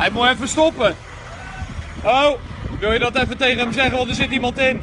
Hij moet even stoppen. Oh, wil je dat even tegen hem zeggen, want er zit iemand in?